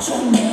Sub.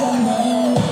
your name.